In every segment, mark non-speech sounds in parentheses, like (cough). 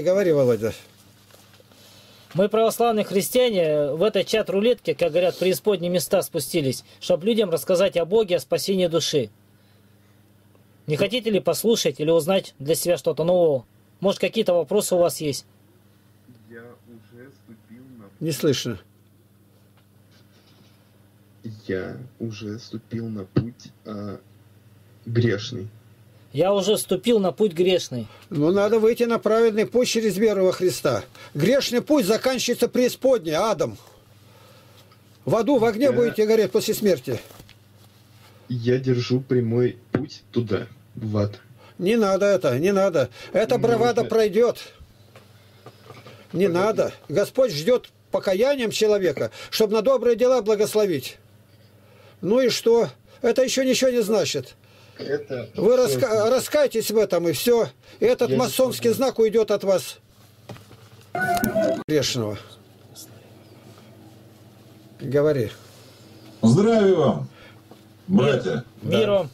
Говори, Володя. Мы, православные христиане, в этот чат рулетки, как говорят, преисподние места спустились, чтобы людям рассказать о Боге, о спасении души. Не хотите ли послушать или узнать для себя что-то нового? Может, какие-то вопросы у вас есть? Я уже ступил на... Не слышно. Я уже ступил на путь а, грешный. Я уже ступил на путь грешный. Ну, надо выйти на праведный путь через веру во Христа. Грешный путь заканчивается преисподней, адом. В аду, в огне Я- будете гореть после смерти. Я держу прямой путь туда, в ад. Не надо это, не надо. Эта Ну, бравада это- пройдет. Не надо. Господь ждет покаянием человека, чтобы на добрые дела благословить. Ну и что? Это еще ничего не значит. Это Вы раска- раскайтесь в этом, и все. И этот Я масонский знак уйдет от вас. Грешного. Говори. Здравия вам, братья. Мир вам,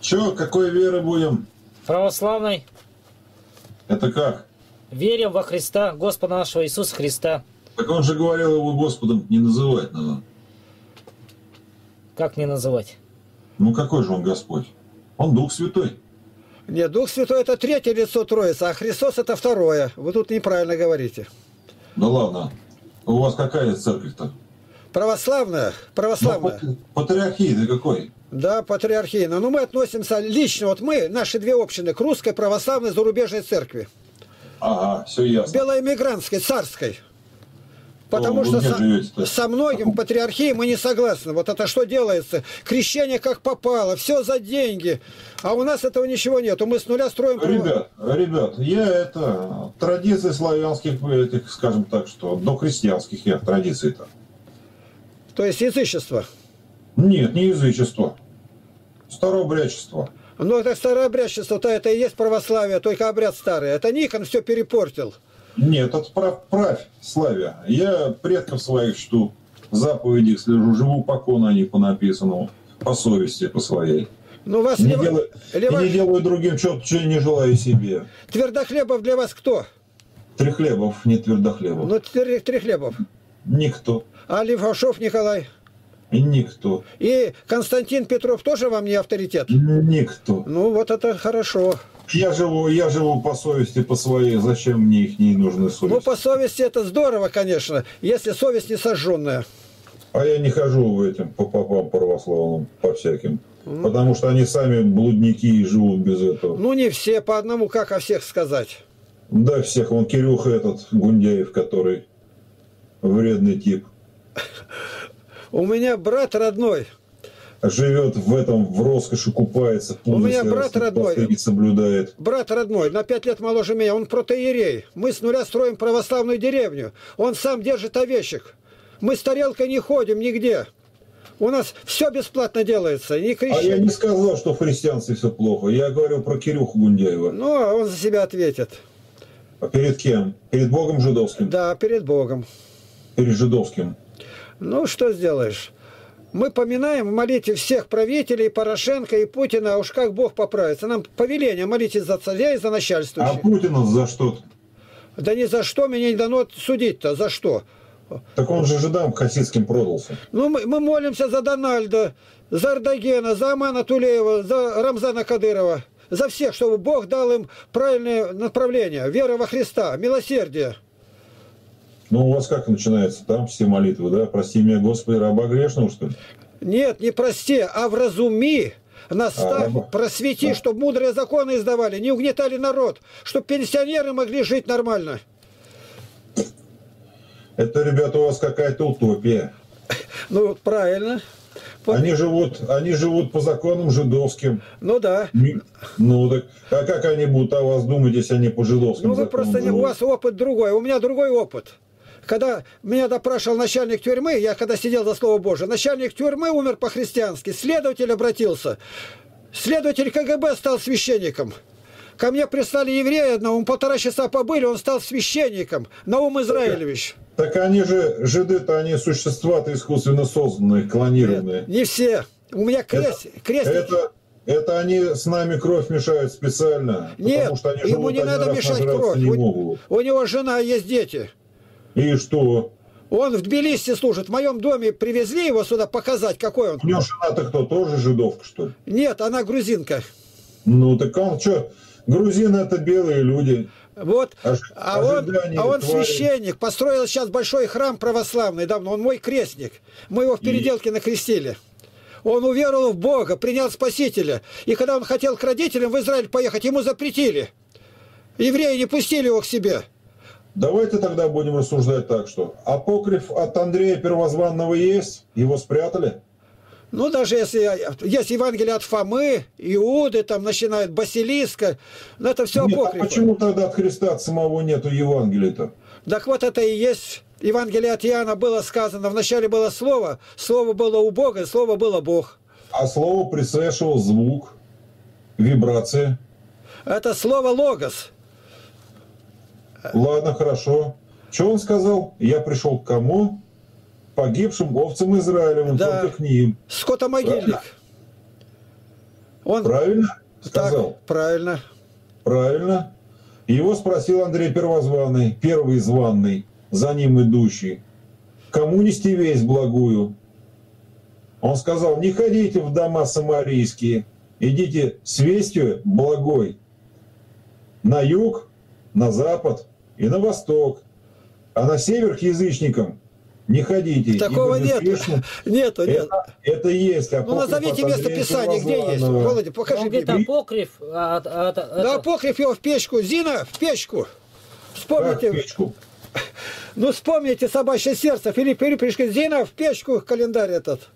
Че, какой веры будем? православной, Это как? верим во Христа, Господа нашего Иисуса Христа. Так он же говорил его Господом не называть надо. Как не называть? Ну какой же он Господь? Он Дух Святой. Нет, Дух Святой это третье лицо Троицы, а Христос это второе. Вы тут неправильно говорите. Да ладно. У вас какая церковь-то? Православная, православная. Ну, пат- Патриархия ты какой? Да, патриархийная. Но мы относимся лично, вот мы, наши две общины, к русской православной зарубежной церкви. Ага, все ясно. Белоэмигрантской, царской. Потому что со, со многим патриархией мы не согласны. Вот это что делается? Крещение как попало, все за деньги. А у нас этого ничего нету. Мы с нуля строим... Ребят, ребят, я это традиции славянских, этих, скажем так, что до крестьянских я традиций-то. То есть язычество. Нет, не язычество. Старообрядчество. Но это старообрядчество-то это и есть православие, только обряд старый. Это Никон все перепортил. Нет, это прав, правь, Славя. Я предков своих чту, заповеди слежу, живу по конанию, по написанному, по совести, по своей. Ну, вас не, лево- делаю, и лево- не делаю другим, что, что не желаю себе. Твердохлебов для вас кто? Трехлебов, не твердохлебов. Ну, три, хлебов. Никто. А Левашов Николай? И никто. И Константин Петров тоже вам не авторитет? Никто. Ну, вот это хорошо. Я живу, я живу по совести, по своей. Зачем мне их не нужны Ну, совести? по совести это здорово, конечно, если совесть не сожженная. А я не хожу в этим по попам православным, по всяким. Потому что они сами блудники и живут без этого. Ну, не все по одному, как о всех сказать. Да, всех. Вон Кирюха этот, Гундяев, который вредный тип. (laughs) У меня брат родной, Живет в этом, в роскоши, купается, У меня брат родной. соблюдает. брат родной, на пять лет моложе меня, он протеерей. Мы с нуля строим православную деревню. Он сам держит овечек. Мы с тарелкой не ходим нигде. У нас все бесплатно делается. Не А я не сказал, что в христианстве все плохо. Я говорю про Кирюху Гундяева. Ну, а он за себя ответит. А перед кем? Перед Богом жидовским? Да, перед Богом. Перед жидовским. Ну, что сделаешь? Мы поминаем в молитве всех правителей, и Порошенко, и Путина, а уж как Бог поправится. Нам повеление молитесь за царя и за А начальствующих. Путина за что? Да ни за что меня не дано судить-то, за что? Так он же жидам хасидским продался. Ну, мы, мы молимся за Дональда, за Эрдогена, за Амана Тулеева, за Рамзана Кадырова, за всех, чтобы Бог дал им правильное направление, вера во Христа, милосердие. Ну, у вас как начинается? Там все молитвы, да? Прости меня, Господи, раба грешного, что ли? Нет, не прости, а вразуми, наставь, А, просвети, Да. чтобы мудрые законы издавали, не угнетали народ, чтобы пенсионеры могли жить нормально. Это, ребята, у вас какая-то утопия. Ну, правильно. Они живут, они живут по законам жидовским. Ну да. Ну так, а как они будут о вас думать, если они по жидовским Ну вы просто не, у вас опыт другой, у меня другой опыт. Когда меня допрашивал начальник тюрьмы, я когда сидел за Слово Божие, начальник тюрьмы умер по-христиански, следователь обратился. Следователь КГБ стал священником. Ко мне прислали еврея одного, мы полтора часа побыли, он стал священником. Наум Израилевич. Так они же, жиды-то, они существа-то искусственно созданные, клонированные. Не все. У меня крест, крестники. Это, Это они с нами кровь мешают специально. Нет, потому что они ему живут не надо мешать кровь. Не У-. У него жена, есть дети. И что? Он в Тбилиси служит. В моем доме привезли его сюда показать, какой он. У него жена-то кто, тоже жидовка, что ли? Нет, она грузинка. Ну так он что? Грузины это белые люди. Вот. Ож- А он, а он твари. священник, построил сейчас большой храм православный давно. Он мой крестник. Мы его в переделке накрестили. Он уверовал в Бога, принял Спасителя. И когда он хотел к родителям в Израиль поехать, ему запретили. Евреи не пустили его к себе. Давайте тогда будем рассуждать так, что апокриф от Андрея Первозванного есть, его спрятали. Ну, даже если есть Евангелие от Фомы, Иуды, там начинают Басилиска, но это все Нет, а почему тогда от Христа от самого нету Евангелия-то? Так вот это и есть Евангелие от Иоанна было сказано. Вначале было Слово, Слово было у Бога, Слово было Бог. А слово присешивал звук, вибрация. Это Слово Логос. Ладно, хорошо. Что он сказал? Я пришел к кому? Погибшим овцам Израилевым, Да. только к ним. Скотомогильник. Он Правильно? Сказал. Так, правильно. Правильно. Его спросил Андрей Первозванный, первый званный, за ним идущий. Кому нести весть благую? Он сказал, не ходите в дома самарийские, идите с вестью благой. На юг, на запад и на восток. А на север к язычникам не ходите. Такого нет. (laughs) Нету, нет. Это, это есть. Ну, назовите место Писания, где есть. Володя, покажи Он где-то мне. апокриф, а, от- от- Да, апокриф его в печку. Зина, в печку. Как Вспомните, печку? (laughs) ну вспомните собачье сердце. Филипп Филиппович, Зина, в печку календарь этот.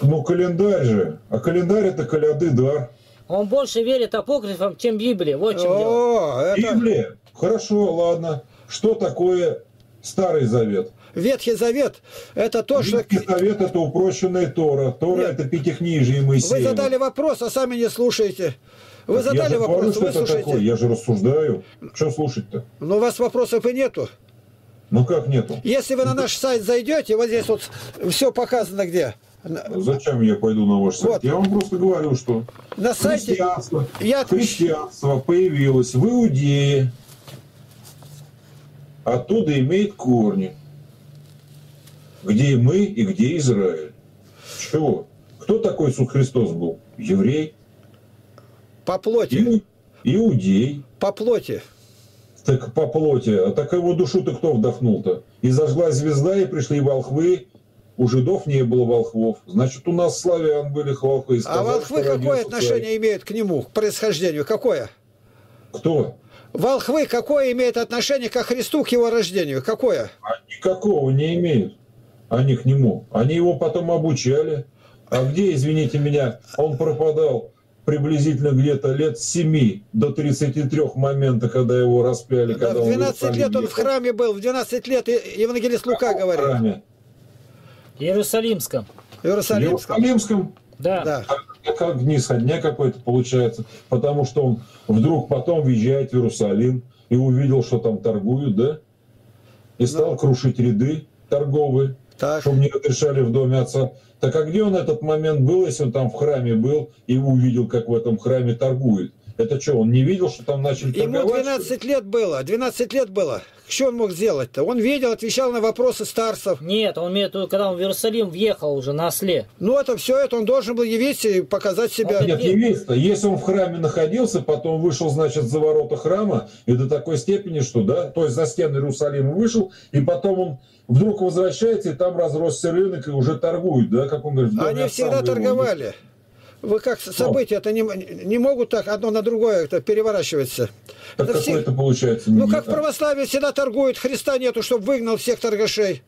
Ну, календарь же. А календарь это коляды дар. он больше верит апокрифам, чем Библии. Вот в чем дело. О, это Библия. Хорошо, ладно. Что такое Старый Завет? Ветхий Завет. Это то, что... Ветхий Завет это упрощенная Тора. Тора это пятикнижие Моисея. Вы задали вопрос, а сами не слушаете. Вы я задали же говорю, вопрос, что вы это такое. слушаете. Я же рассуждаю. Что слушать-то? Но у вас вопросов и нету. Ну как нету? Если вы на наш сайт зайдете, вот здесь вот все показано где. Зачем я пойду на ваш сайт? Вот. Я вам просто говорю, что На сайте христианство, я- христианство появилось в Иудее. Оттуда имеет корни. Где мы, и где Израиль. Чего? Кто такой Иисус Христос был? Еврей? по плоти, Иу- Иудей. по плоти. Так по плоти. А так его душу-то кто вдохнул-то? И зажглась звезда, и пришли волхвы. У жидов не было волхвов. Значит, у нас славян были волхвы. И А сказали, волхвы какое отношение имеют к нему, к происхождению? Какое? Кто? Волхвы какое имеют отношение ко Христу, к его рождению? Какое? А никакого не имеют они к нему. Они его потом обучали. А где, извините меня, он пропадал приблизительно где-то лет с 7 до 33 момента, когда его распяли. Да, когда в он 12 Иерусалим лет он в храме был, в 12 лет и- евангелист Лука В говорит. храме. В Иерусалимском. В Иерусалимском. Иерусалимском. Да. Да. Как, дни со дня какой-то получается. Потому что он вдруг потом въезжает в Иерусалим и увидел, что там торгуют, да? И стал крушить ряды торговые. Так. чтобы не разрешали в доме отца. Так а где он этот момент был, если он там в храме был и увидел, как в этом храме торгует? Это что, он не видел, что там начали Ему торговать? 12 лет было, 12 лет было. Что он мог сделать-то? Он видел, отвечал на вопросы старцев. Нет, он имеет когда он в Иерусалим въехал уже на осле. Ну, это все, это он должен был явиться и показать себя. Он Нет, не весь-то. Если он в храме находился, потом вышел, значит, за ворота храма, и до такой степени, что, да, то есть за стены Иерусалима вышел, и потом он вдруг возвращается, и там разросся рынок, и уже торгуют, да, как он говорит, Они всегда торговали. Вы как события, это не, не могут так одно на другое это переворачиваться. Так Это все- это получается? Ну, как в так? православии всегда торгуют, Христа нету, чтобы выгнал всех торгашей.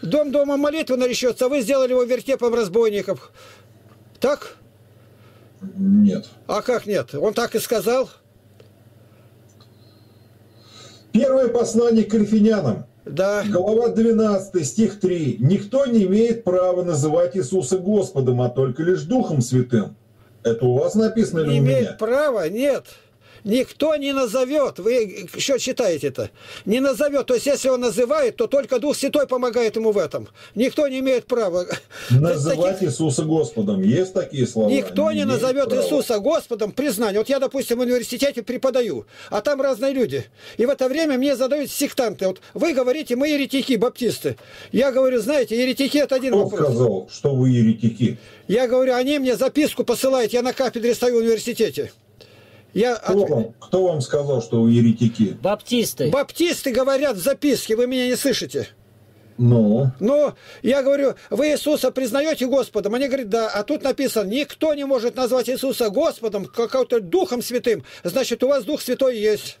Дом дома молитвы наречется, а вы сделали его вертепом разбойников. Так? Нет. А как нет? Он так и сказал. Первое послание к Коринфянам. Да. Глава 12, стих 3. «Никто не имеет права называть Иисуса Господом, а только лишь Духом Святым». Это у вас написано или Не у меня? имеет права? Нет. Никто не назовет, вы что читаете это? Не назовет. То есть, если он называет, то только Дух Святой помогает ему в этом. Никто не имеет права. Называть Таких... Иисуса Господом. Есть такие слова? Никто не, не назовет права. Иисуса Господом признание. Вот я, допустим, в университете преподаю, а там разные люди. И в это время мне задают сектанты. Вот вы говорите, мы еретики, баптисты. Я говорю, знаете, еретики это один Кто вопрос. сказал, что вы еретики? Я говорю, они мне записку посылают, я на кафедре стою в университете. Я кто, от... вам, кто вам сказал, что вы еретики? Баптисты. Баптисты говорят в записке, вы меня не слышите. Ну? Ну, я говорю, вы Иисуса признаете Господом? Они говорят, да. А тут написано, никто не может назвать Иисуса Господом, каким-то Духом Святым. Значит, у вас Дух Святой есть.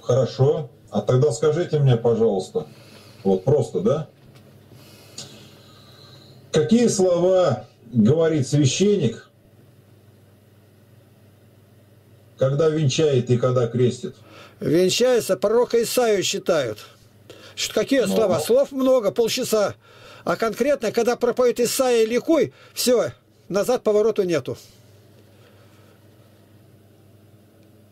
Хорошо. А тогда скажите мне, пожалуйста, вот просто, да? Какие слова говорит священник Когда венчает и когда крестит? Венчается, пророка Исаию считают. Какие Но... слова? Слов много, полчаса. А конкретно, когда проповедует Исаия ликуй, все, назад повороту нету.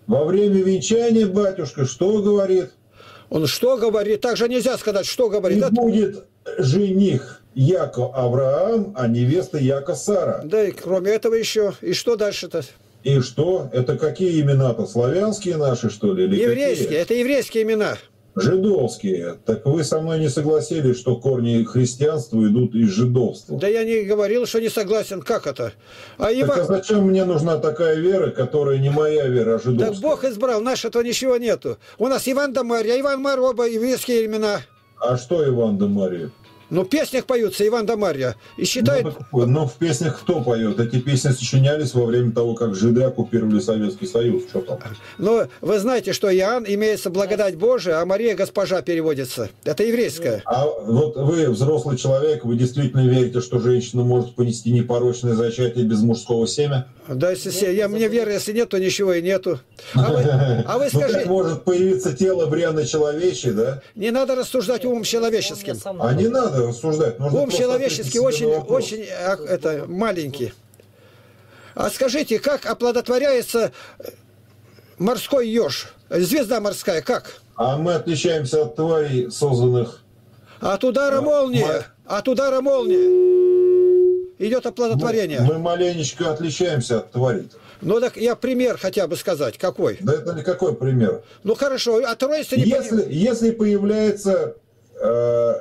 Во время венчания батюшка что говорит? Он что говорит? Так же нельзя сказать, что говорит. И Это... будет жених Яко Авраам, а невеста Яко Сара. Да и кроме этого еще. И что дальше-то? И что? Это какие имена-то? Славянские наши, что ли? Или еврейские. Какие? Это еврейские имена. Жидовские. Так вы со мной не согласились, что корни христианства идут из жидовства? Да я не говорил, что не согласен. Как это? А, Ива... так а зачем мне нужна такая вера, которая не моя вера, а жидовская? Так Бог избрал, нашего ничего нету. У нас Иван да Марья, Иван Мароба, еврейские имена. А что Иван да Марья? Ну, в песнях поются Иван да Марья. И считает... Ну, но в песнях кто поет? Эти песни сочинялись во время того, как жиды оккупировали Советский Союз. Что там? Но вы знаете, что Иоанн имеется благодать Божия, а Мария госпожа переводится. Это еврейская. А вот вы, взрослый человек, вы действительно верите, что женщина может понести непорочное зачатие без мужского семя? Да, если ну, я, мне веры, если нет, то ничего и нету. А вы, а вы скажите... (laughs) Ну, может появиться тело бряно человечье, да? Не надо рассуждать умом человеческим. А не надо рассуждать. Нужно Ум человеческий очень, очень а, это, маленький. А скажите, как оплодотворяется морской еж? Звезда морская, как? А мы отличаемся от тварей, созданных... От удара молнии, Мар... от удара молнии идет оплодотворение. Мы, мы маленечко отличаемся от тварей. Ну так я пример хотя бы сказать, какой? Да это не какой пример. Ну хорошо, а тройство не если, если появляется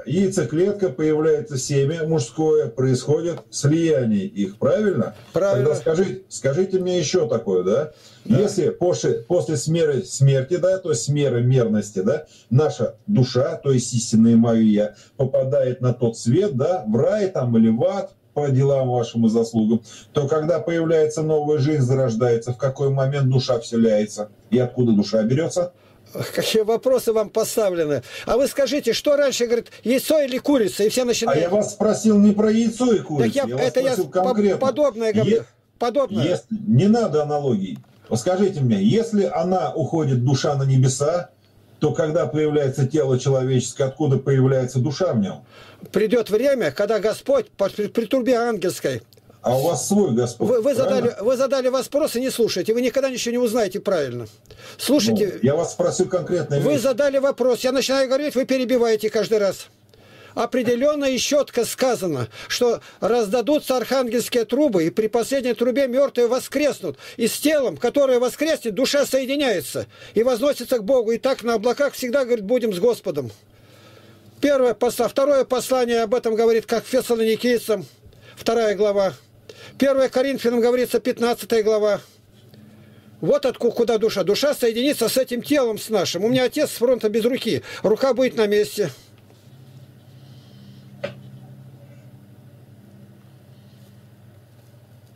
яйцеклетка, появляется семя мужское, происходит слияние их, правильно? Правильно. Тогда скажите, скажите мне еще такое, да? да. Если после, после смерти, смерти, да, то есть смеры мерности, да, наша душа, то есть истинное мое я, попадает на тот свет, да, в рай там или в ад, по делам вашим и заслугам, то когда появляется новая жизнь, зарождается, в какой момент душа вселяется и откуда душа берется? Какие вопросы вам поставлены. А вы скажите, что раньше, говорит, яйцо или курица? И все начинают... А я вас спросил не про яйцо и курицу, так я, я это я конкретно. подобное говорю. Е... Подобное. Если... Не надо аналогий. Скажите мне, если она уходит, душа на небеса, то когда появляется тело человеческое, откуда появляется душа в нем? Придет время, когда Господь при, при трубе ангельской а у вас свой Господь. Вы, вы, задали, вы задали вопрос и не слушаете. Вы никогда ничего не узнаете правильно. Слушайте. Ну, я вас спросил конкретно. Вы задали вопрос. Я начинаю говорить, вы перебиваете каждый раз. Определенно и четко сказано, что раздадутся архангельские трубы, и при последней трубе мертвые воскреснут. И с телом, которое воскреснет, душа соединяется и возносится к Богу. И так на облаках всегда, говорит, будем с Господом. Первое послание, второе послание об этом говорит, как фессалоникийцам, вторая глава. 1 Коринфянам говорится, 15 глава. Вот откуда куда душа. Душа соединится с этим телом, с нашим. У меня отец с фронта без руки. Рука будет на месте.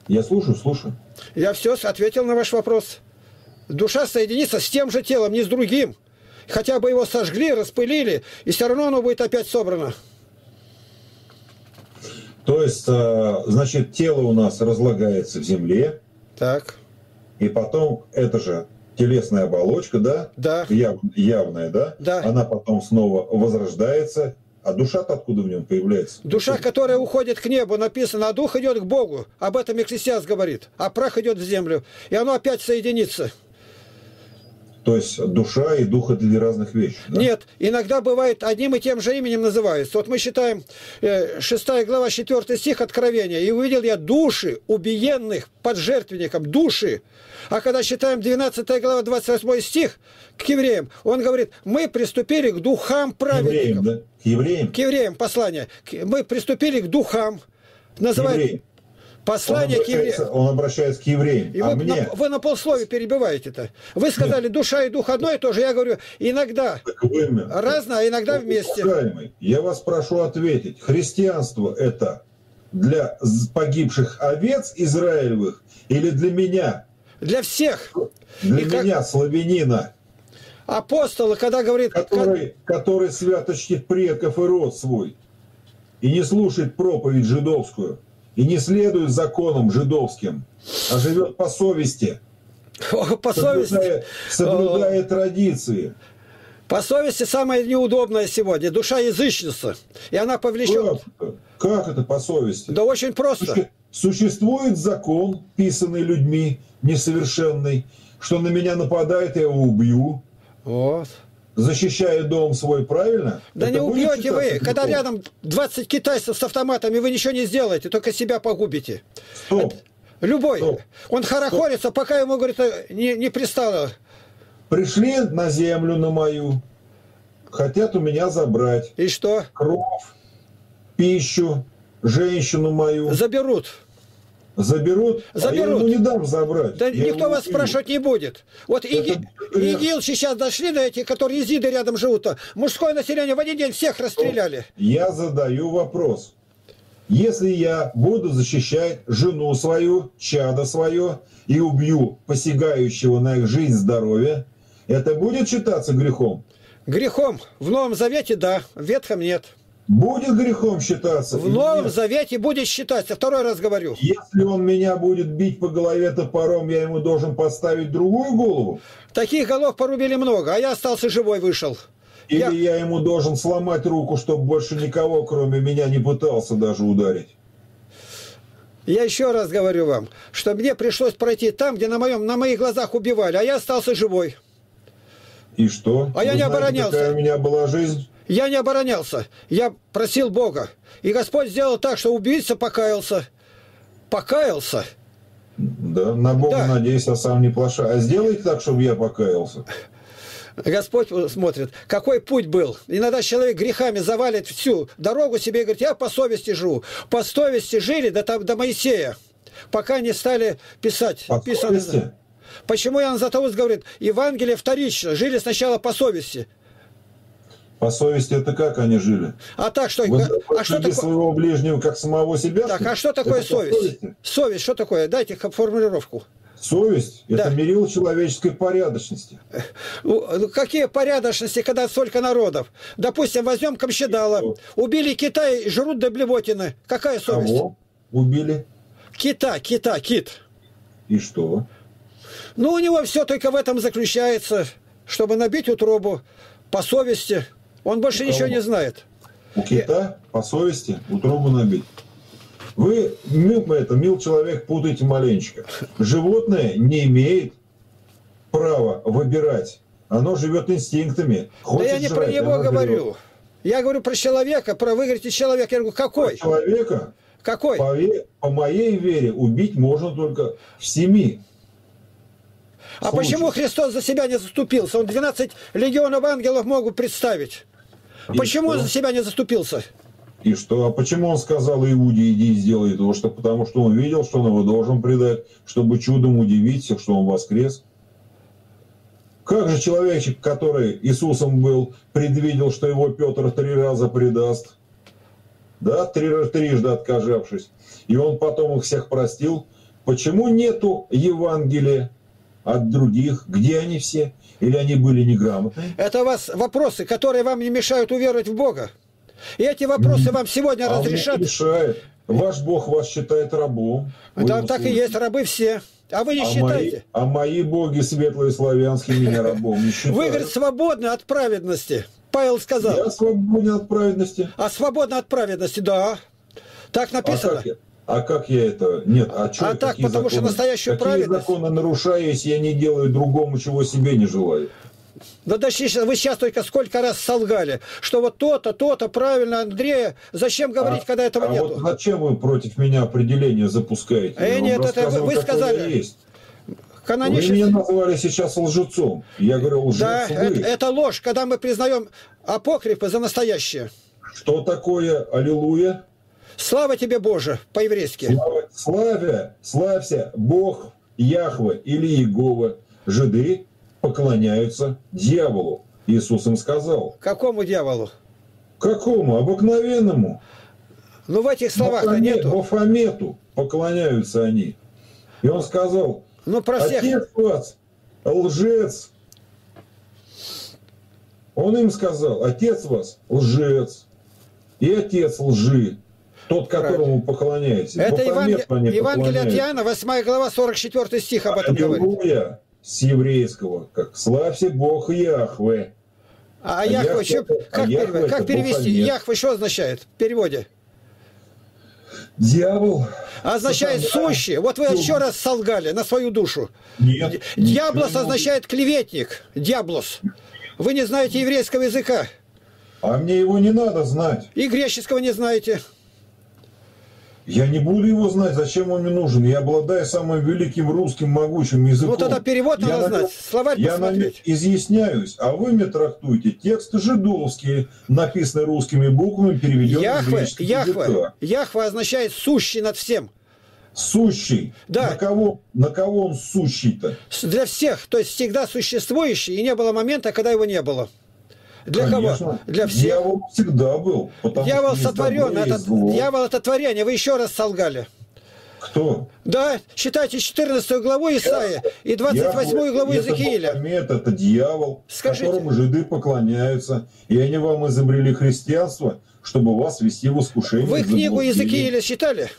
Я слушаю, слушаю. Я все ответил на ваш вопрос. Душа соединится с тем же телом, не с другим. Хотя бы его сожгли, распылили, и все равно оно будет опять собрано. То есть, э, значит, тело у нас разлагается в земле. Так. И потом это же телесная оболочка, да? Да. Яв, явная, да? Да. Она потом снова возрождается. А душа-то откуда в нем появляется? Душа, которая уходит к небу, написано, а дух идет к Богу. Об этом Экклесиас говорит. А прах идет в землю. И оно опять соединится. То есть душа и дух это две разных вещи. да? Нет, иногда бывает одним и тем же именем называются. Вот мы считаем э, 6 глава 4 стих Откровения. «И увидел я души убиенных под жертвенником, души». А когда считаем 12 глава 28 стих к евреям, он говорит, мы приступили к духам К евреям, праведников. да? К евреям. К евреям послание. Мы приступили к духам. Называют евреям. Он послание к евреям. он обращается к евреям. И а вы, мне, на, вы на полсловия перебиваете-то. Вы сказали, душа и дух одно и то же. Я говорю, иногда вы разное, а иногда вместе. Уважаемый, я вас прошу ответить. Христианство это для погибших овец израилевых или для меня? Для всех. Для И как- меня, славянина, Апостолы, когда говорит, который, который свято чтит предков и род свой, и не слушает проповедь жидовскую, и не следует законам жидовским, а живет по совести, по совести, соблюдая, соблюдая традиции. по совести самое неудобное сегодня. Душа язычница. И она повлечет. Как это? Как это по совести? Да очень просто. Суще- Существует закон, писанный людьми, несовершенный, что на меня нападает, я его убью, Вот. Защищая дом свой, правильно? Да Это не убьете вы, считаться когда рядом 20 китайцев с автоматами, вы ничего не сделаете, только себя погубите. Стоп. Любой. Стоп. Он хорохорится, пока ему, говорит, не, не пристало. Пришли на землю на мою, хотят у меня забрать И что? кровь, пищу, женщину мою. Заберут. Заберут, а я Заберут. ему не дам забрать. Да Я никто вас убью. спрашивать не будет. Вот иги, игилчи сейчас дошли до этих, которые езиды рядом живут. -то. Мужское население в один день всех расстреляли. Я задаю вопрос. Если я буду защищать жену свою, чадо свое и убью посягающего на их жизнь, здоровье, это будет считаться грехом? Грехом. В Новом Завете да, в Ветхом нет. Будет грехом считаться? В Новом нет? Завете будет считаться. Второй раз говорю. Если он меня будет бить по голове топором, я ему должен подставить другую голову? Таких голов порубили много, а я остался живой, вышел. Или Я- я, ему должен сломать руку, чтобы больше никого, кроме меня, не пытался даже ударить? Я еще раз говорю вам, что мне пришлось пройти там, где на, моем, на моих глазах убивали, а я остался живой. И что? А я Вы не знаете, оборонялся. Какая у меня была жизнь? Я не оборонялся. Я просил Бога. И Господь сделал так, что убийца покаялся. Покаялся. Да, на Бога Да. надеюсь, а сам не плаша. А сделайте так, чтобы я покаялся. Господь смотрит, какой путь был. Иногда человек грехами завалит всю дорогу себе и говорит, я по совести живу. По совести жили до, там- до Моисея, пока не стали писать. По совести? Почему Иоанн Златоуст говорит, Евангелие вторично, жили сначала по совести. По совести это как они жили? А так что, Вы а что такое? своего ближнего как самого себя? Так, а что такое Это совесть? Совесть, что такое? Дайте формулировку. Совесть – Да. это мерило человеческой порядочности. Ну, ну, Какие порядочности, когда столько народов? Допустим, возьмем Камщедала. Убили Китай, жрут до блевотины. Какая совесть? Кого убили? Кита, кита, кит. И что? Ну, у него все только в этом заключается, чтобы набить утробу по совести. Он больше ничего не знает. У кита по совести утробу набить. Вы, мил, это, мил человек, путаете маленечко. Животное не имеет права выбирать. Оно живет инстинктами. Да Хочет я не про жрать, него оно говорю. берет. Я говорю про человека, про вы говорите человек. Я говорю, какой? Человека, Какой? по, по моей вере, убить можно только в семи. А случаях. почему Христос за себя не заступился? Он 12 легионов ангелов могут представить. И Почему что? за себя не заступился? И что? А почему он сказал Иуде, иди и сделай этого? Что, потому что он видел, что он его должен предать, чтобы чудом удивить всех, что он воскрес. Как же человечек, который Иисусом был, предвидел, что его Петр три раза предаст? Да, три, трижды откажавшись. И он потом их всех простил. Почему нету Евангелия от других? Где они все? Или они были неграмотные? Это у вас вопросы, которые вам не мешают уверовать в Бога. И эти вопросы вам сегодня А разрешат. мешает. Ваш Бог вас считает рабом. Вы ему так и есть, рабы все. А вы не А мои, считаете? а мои боги светлые славянские меня рабом не считают. Вы, говорит, свободны от праведности. Павел сказал. Я свободен от праведности. А свободны от праведности, да. Так А написано. я, А как я это? Нет, а что? А так, потому что настоящую какие праведность- законы нарушаю, если я не делаю другому, чего себе не желаю? Да если вы сейчас только сколько раз солгали, что вот то-то, то-то, правильно, Андрея, зачем говорить, А- когда этого а нету? вот зачем вы против меня определение запускаете? Э, Я нет, это вы- сказали. есть. Вы меня назвали сейчас лжецом. Я говорю, лжец Да, вы. это, это ложь, когда мы признаем апокрифы за настоящее. Что такое аллилуйя? Слава тебе, Боже, по-еврейски. Славя, славься, Бог, Яхве или Иегова. Жиды поклоняются дьяволу. Иисус им сказал. Какому дьяволу? Какому? Обыкновенному. Ну, в этих словах-то нету. Бафомету поклоняются они. И он сказал, Ну, про всех. отец вас лжец. Он им сказал, отец вас лжец. И отец лжи. Тот, которому поклоняетесь. Это Бафомету Евангелие, от. Иоанна, 8 глава, 44 стих об этом говорит. Аллилуйя с еврейского, как славься Бог Яхве. А А Яхве, Яхве чё- это- как, а Яхве как перевести? Яхве что означает в переводе? Дьявол. Означает Сатана. сущий. Вот вы еще раз солгали на свою душу. Нет. Дьяблос означает клеветник. Дьяблос. Вы не знаете еврейского языка. А мне его не надо знать. И греческого не знаете. Я не буду его знать, зачем он мне нужен. Я обладаю самым великим русским могучим языком. Ну тогда перевод Я надо на знать. нем- Словарь Я на нем посмотреть. изъясняюсь, а вы мне трактуете тексты жидовские, написанные русскими буквами, переведенные Яхве, Яхве, языка. Яхве означает сущий над всем. Сущий. Да. На кого, на кого он сущий-то? Для всех, то есть всегда существующий, и не было момента, когда его не было. Для Конечно. кого? Для всех. Дьявол всегда был. Дьявол сотворен, это, дьявол это творение, вы еще раз солгали. Кто? Да, читайте 14 главу Исаия и 28 главу это Иезекииля. Бафомет, это дьявол, Скажите. которому жиды поклоняются. И они вам изобрели христианство, чтобы вас вести в искушение. Вы книгу. Иезекииля читали?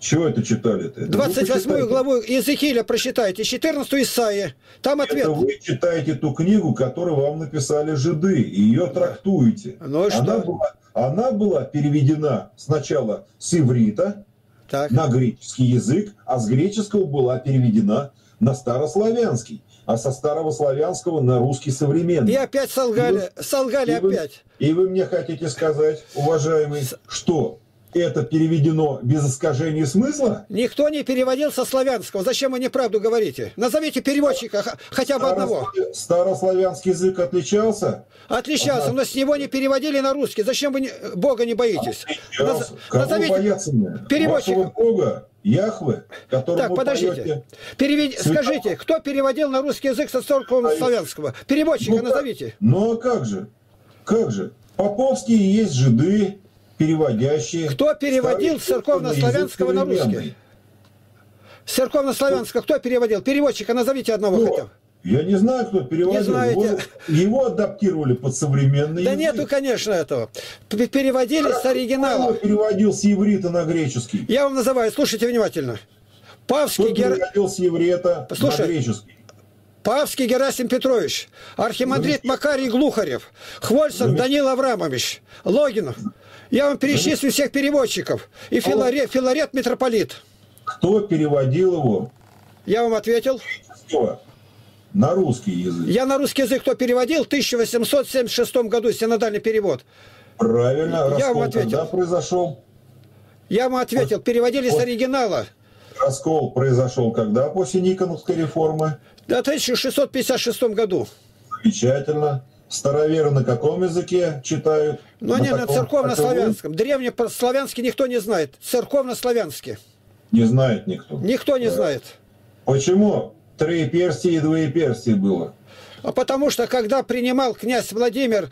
Чего это читали-то? Это вы 28 почитайте. главу Иезекииля прочитайте, 14 Исаия. Там ответ. Это вы читаете ту книгу, которую вам написали жиды, и ее трактуете. Ну и она, что? была, она была переведена сначала с иврита Так. на греческий язык, а с греческого была переведена на старославянский, а со старого славянского на русский современный. И опять солгали, солгали И вы- опять. И вы мне хотите сказать, уважаемый, что это переведено без искажения смысла? Никто не переводил со славянского. Зачем вы неправду говорите? Назовите переводчика хотя бы одного. Старославя- Старославянский язык отличался? Отличался, но с него не переводили на русский. Зачем вы не- Бога не боитесь? Наз- Кого Назовите бояться мне? переводчика. Вашего Бога, Яхве, которому Так, подождите. Святого. Скажите, кто переводил на русский язык со церковного славянского? Переводчика Ну, как? назовите. Ну а как же? Как же? Поповские есть жиды, переводящие. Кто переводил с церковно-славянского на русский? С церковно-славянского кто переводил? Переводчика назовите одного Кто? хотя бы. Я не знаю, кто переводил. Не знаете. Его, его адаптировали под современный Да язык. нету, конечно, этого. Переводили с Кто оригинала. переводил с иврита на греческий? Я вам называю, слушайте внимательно. Павский, Кто Гер... переводил с иврита Послушай. на греческий? Павский Герасим Петрович, архимандрит Макарий Глухарев, Хвольсон Данил Аврамович, Логинов. Я вам перечислю всех переводчиков. И Филарет, Филарет митрополит. Кто переводил его Я вам ответил. Кто? на русский язык? Я на русский язык кто переводил в 1876 году, синодальный перевод. Правильно. Я вам Раскол ответил. когда произошел? Я вам ответил, переводили с оригинала. Раскол произошел когда после Никоновской реформы? Да, в 1656 году. Замечательно. Староверы на каком языке читают? Но они на каком? церковно-славянском. Древнеславянский никто не знает. Церковно-славянский. Не знает никто. Никто не знает. Почему? Три перстия и двоеперстие было. А потому что, когда принимал князь Владимир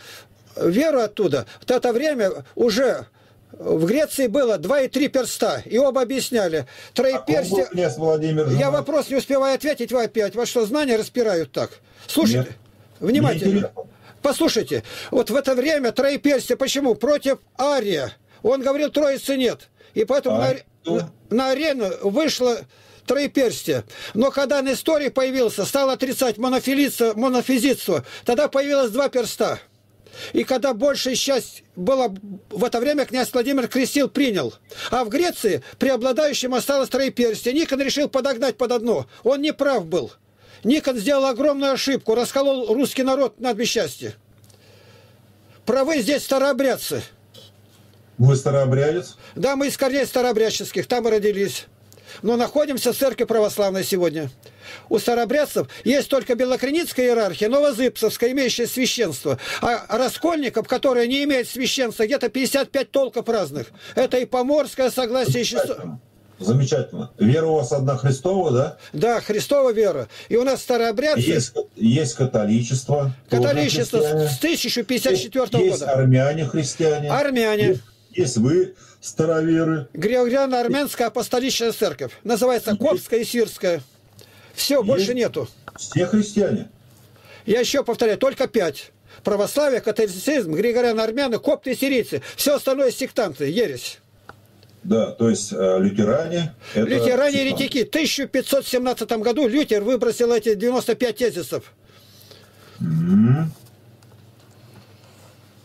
веру оттуда, в это время уже в Греции было два и три перста. И оба объясняли. Троеперстие... князь Владимир Я вопрос не успеваю ответить, вы опять. Во что, знания распирают так? Слушайте, Нет. внимательно. Интересно. Послушайте, вот в это время троеперстие, почему? Против Ария. Он говорил, троицы нет. И поэтому на, Арий кто? на- на арену вышло троеперстие. Но когда на истории появился, стал отрицать монофизитство, тогда появилось два перста. И когда большая часть была в это время, князь Владимир крестил, принял. А в Греции преобладающим осталось троеперстие. Никон решил подогнать под одно. Он не прав был. Никон сделал огромную ошибку, расколол русский народ на две части. Правы здесь старообрядцы. Вы старообрядец? Да, мы из корней старообрядческих, там и родились. Но находимся в церкви православной сегодня. У старообрядцев есть только белокреницкая иерархия, новозыпсовская, имеющая священство. А раскольников, которые не имеют священства, где-то 55 толков разных. Это и поморское согласие, еще... Замечательно. Вера у вас одна Христова, да? Да, Христова вера. И у нас старообрядцы... Есть, есть католичество. Католичество с 1054 есть года. армяне христиане. Армяне. Есть, есть вы, староверы. Григориано-армянская апостоличная церковь. Называется Копская и Сирская. Все, больше нету. Все христиане. Я еще повторяю, только пять. Православие, католицизм, григориано-армяне, копты и сирийцы. Все остальное сектанты, ересь. Да, то есть э, лютеране. это Лютеране сектанты. еретики. В 1517 году Лютер выбросил эти 95 тезисов. М.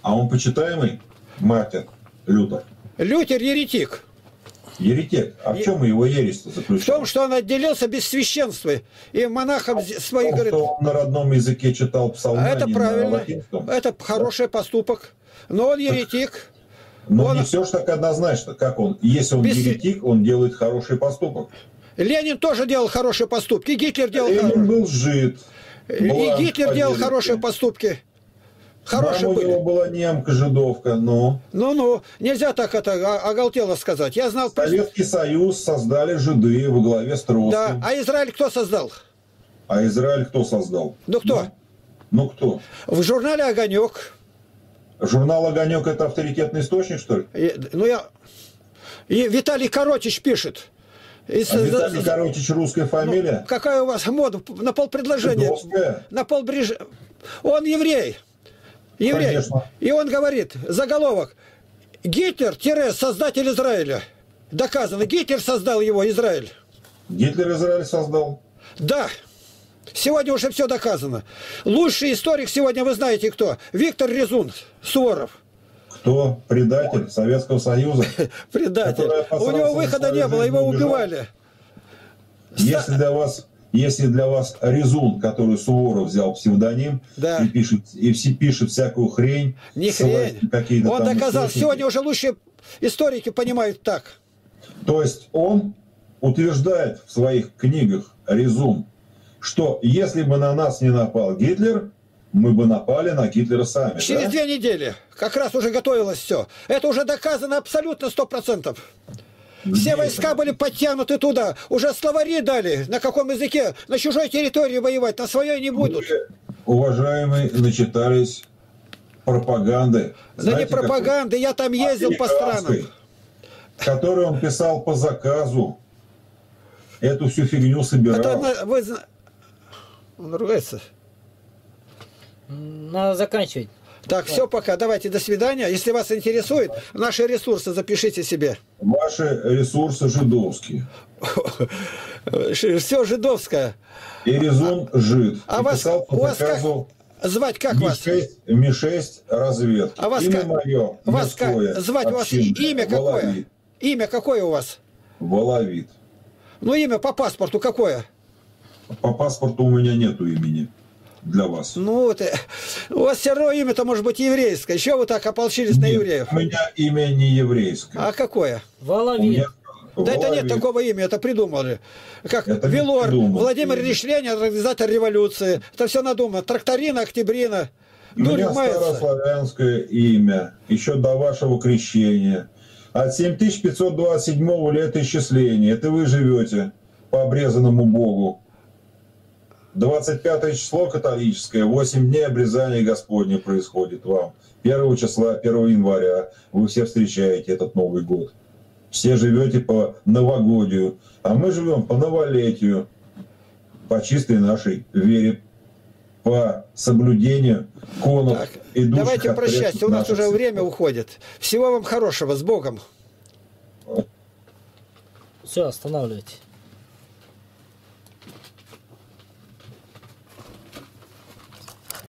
А он почитаемый? Мартин Лютер. Лютер еретик. Еретик. А в чем его ересь В заключалась? том, что он отделился без священства. И монахам В своих том, говорит, что он на родном языке читал псалмы, а а это правильно. Это хороший поступок. Но он еретик. Но он- не все же так однозначно. Как он? Если он Без- еретик, он делает хороший поступок. Ленин тоже делал хорошие поступки. Гитлер делал Ленин хорошие. был жид. И Гитлер делал хорошие поступки. Хорошие Мама у него были. была немка, жидовка, но Ну-ну, нельзя так это оголтело сказать. Я знал... Советский Союз создали жиды во главе с Троцким. Да, а Израиль кто создал? А Израиль кто создал? Ну кто? Ну кто? В журнале «Огонек». Журнал «Огонек» это авторитетный источник, что ли? И- Ну я... И Виталий Коротич пишет. И с- А Виталий Коротич русская ну, фамилия? какая у вас мода на полпредложения? Жидовская. На полбреж... Он еврей. Еврей. Конечно. И он говорит, заголовок, Гитлер-создатель Израиля. Доказано, Гитлер создал его, Израиль. Гитлер Израиль создал. Да. Сегодня уже все доказано. Лучший историк сегодня вы знаете кто? Виктор Резун, Суворов. Кто? Предатель Советского Союза. (laughs) Предатель. У него выхода не было, его убежал. убивали. Если для вас, если для вас Резун, который Суворов взял псевдоним, Да. и пишет, и все пишет всякую хрень, Не хрень. какие-то Он доказал. источники. Сегодня уже лучшие историки понимают так. То есть он утверждает в своих книгах Резун, что если бы на нас не напал Гитлер, мы бы напали на Гитлера сами. Через да? две недели. Как раз уже готовилось все. Это уже доказано абсолютно сто процентов. Все Где войска были подтянуты туда. Уже словари дали, на каком языке. На чужой территории воевать, на своей не будут. Вы, уважаемые, начитались пропаганды. Да не Знаете, какой? пропаганды, я там ездил по странам. Которую он писал по заказу. Эту всю фигню собирал. Это вы Он ругается. Надо заканчивать. Так, все, пока. Давайте, до свидания. Если вас интересует, наши ресурсы запишите себе. Ваши ресурсы жидовские. Все жидовское. И Резун жид. А вас, вас как, звать как вас? Ми-6, Ми-6 разведки. А вас имя как- мое, Вас как, звать у вас имя какое? Воловит. Имя какое у вас? Воловит. Ну, имя по паспорту какое? По паспорту у меня нету имени для вас. Ну, вот, э, у вас все равно имя-то может быть еврейское. Еще вы так ополчились на Нет, евреев. У меня имя не еврейское. А какое? У Воловит. меня Да это нет такого имени, это придумали. Как Это Вилор, придумал. Владимир Ильич Ленин, организатор революции. Это все надумано. Тракторина, Октябрина. У Ну, меня старославянское имя, еще до вашего крещения. От 7527 летоисчисления. Это вы живете по обрезанному Богу. 25 число католическое, 8 дней обрезания Господне происходит вам. 1 числа, 1 января вы все встречаете этот Новый год. Все живете по новогодию, а мы живем по новолетию, по чистой нашей вере, по соблюдению конов Так, и душ давайте прощаться, у нас уже время уходит. Всего вам хорошего, с Богом. Все, останавливайте.